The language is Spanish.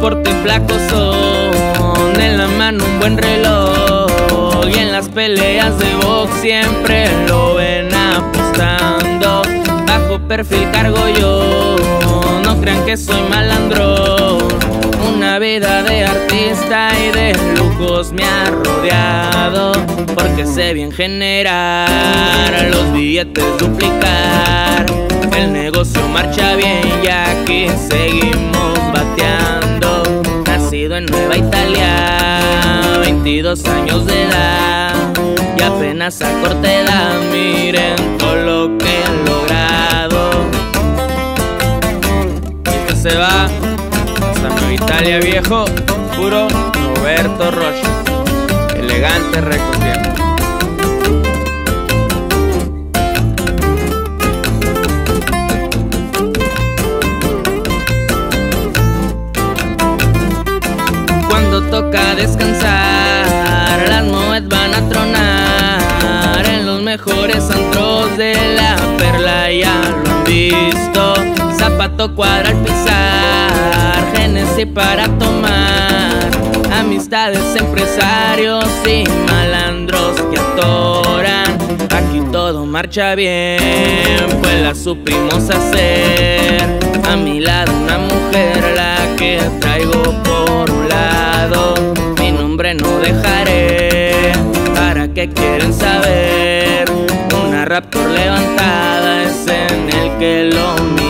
porte flaco son, en la mano un buen reloj y en las peleas de box siempre lo ven apostando. Bajo perfil cargo yo, no crean que soy malandro. Una vida de artista y de lujos me ha rodeado porque sé bien generar los billetes duplicar. El negocio marcha bien ya que seguimos. En Nueva Italia, 22 años de edad y apenas a edad miren todo lo que han logrado. Que se va hasta Nueva Italia viejo, puro Roberto Rocha, elegante recogiendo. Descansar, las moed van a tronar en los mejores antros de la perla, ya lo han visto. Zapato cuadra al pisar, Genesis para tomar. Amistades, empresarios y malandros que atoran. Aquí todo marcha bien, pues la supimos hacer. A mi lado una mujer, la que traigo por un lado siempre no dejaré. ¿Para qué quieren saber? Una raptor levantada es en el que lo mira.